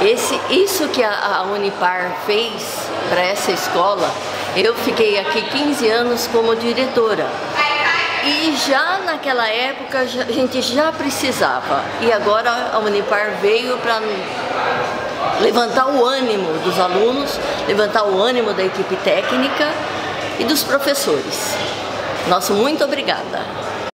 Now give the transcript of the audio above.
Esse, isso que a, a Unipar fez para essa escola, eu fiquei aqui 15 anos como diretora. E já naquela época a gente já precisava. E agora a Unipar veio para levantar o ânimo dos alunos, levantar o ânimo da equipe técnica e dos professores. Nosso muito obrigada.